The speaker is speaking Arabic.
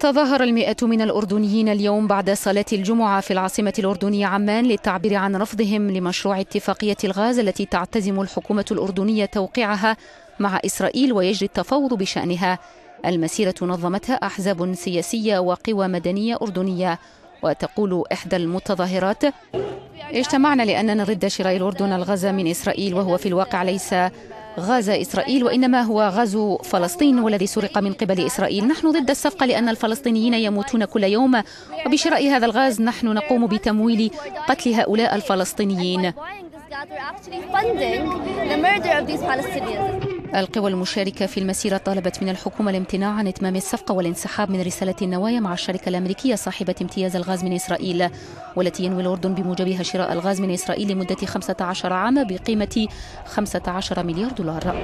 تظاهر المئة من الأردنيين اليوم بعد صلاة الجمعة في العاصمة الأردنية عمان للتعبير عن رفضهم لمشروع اتفاقية الغاز التي تعتزم الحكومة الأردنية توقيعها مع إسرائيل ويجري التفاوض بشأنها. المسيرة نظمتها أحزاب سياسية وقوى مدنية أردنية. وتقول إحدى المتظاهرات اجتمعنا لأننا ضد شراء الأردن الغاز من إسرائيل وهو في الواقع ليس غاز إسرائيل وإنما هو غاز فلسطين والذي سرق من قبل إسرائيل. نحن ضد الصفقة لأن الفلسطينيين يموتون كل يوم. وبشراء هذا الغاز نحن نقوم بتمويل قتل هؤلاء الفلسطينيين. القوى المشاركة في المسيرة طالبت من الحكومة الامتناع عن إتمام الصفقة والانسحاب من رسالة النوايا مع الشركة الأمريكية صاحبة امتياز الغاز من إسرائيل والتي ينوي الأردن بموجبها شراء الغاز من إسرائيل لمدة 15 عاما بقيمة 15 مليار دولار.